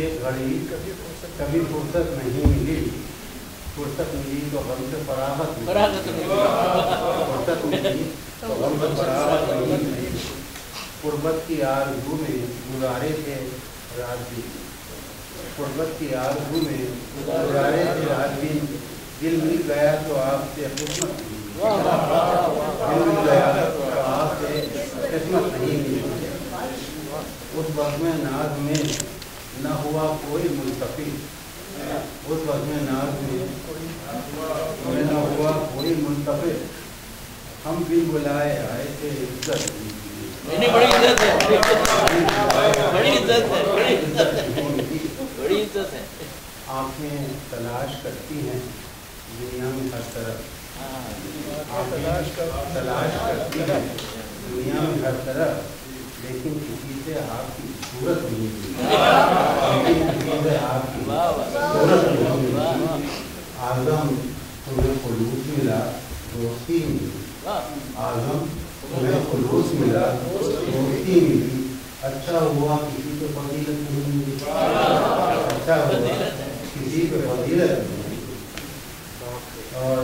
एक घड़ी कभी फुर्सत नहीं मिली। फुर्सत मिली तो गम से। फरागत मिली। फुर्सत मिली तो गम से फरागत नहीं मिली। कुर्बत की आरज़ू में गुजारे थे रात दिन कुर्बत की आरज़ू में गुजारे थे रात दिन दिल मिल गया तो आपसे किस्मत दिल मिल गया तो आपसे किस्मत नहीं मिली। उस वक्त में नाज में न हुआ कोई मुंतफी उस वक्त में नाज में न हुआ कोई मुंतफी हम भी बुलाए आए थे इज़्ज़त बड़ी इज़्ज़त है। बड़ी इज़्ज़त है बड़ी इज़्ज़त है। बड़ी इज़्ज़त है। आँखें तलाश करती हैं दुनिया में हर तरफ़। हाँ, आँखें तलाश करती हैं दुनिया में हर तरफ़। लेकिन किसी से आपकी सूरत नहीं लेकिन किसी से आपकी सूरत नहीं आज़म तुम्हें खुलूस मिला दोस्ती मिली। आज़म तुम्हें खुलूस मिला दोस्ती मिली। अच्छा हुआ किसी पे फजीलत नहीं मिली अच्छा हुआ किसी पे फजीलत नहीं और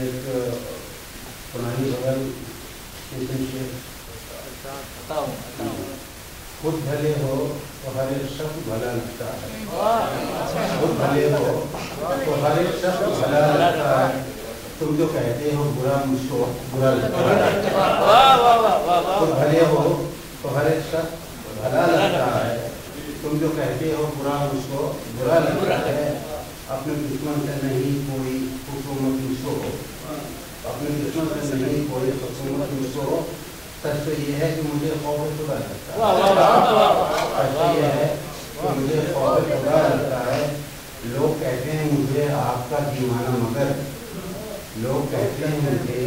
एक पुरानी बगल बताओ खुद भले हो तो हर शख्स भला लगता है। खुद भले हो तो हर शख्स भला लगता है। तुम जो कहते हो, बुरा मुझको बुरा लगता है। खुद भले हो तो हर शख्स भला लगता है। तुम जो कहते हो, बुरा मुझको बुरा लगता है। अपने दुश्मन से नहीं कोई हुकूमत मुझको अपने दुश्मन से नहीं कोई हुकूमत मुझको सच तो ये है कि मुझे खौफ खुदा लगता है है मुझे खौफ खुदा लगता है लोग कहते हैं मुझे आपका दीवाना मगर लोग कहते हैं मुझे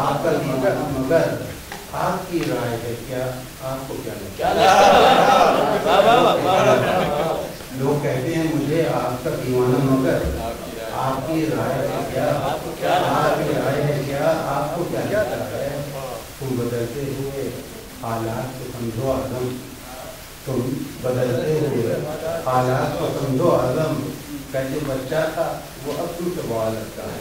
आपका दीवाना मगर आपकी राय है क्या आपको क्या लगता है लोग कहते हैं मुझे आपका दीवाना मगर आपकी राय है क्या आपकी राय है क्या बदलते हुए हालात को समझो आदम तुम बदलते हुए हालात को समझो आदम का बच्चा था वो अब तुमसे बहुत लगता है।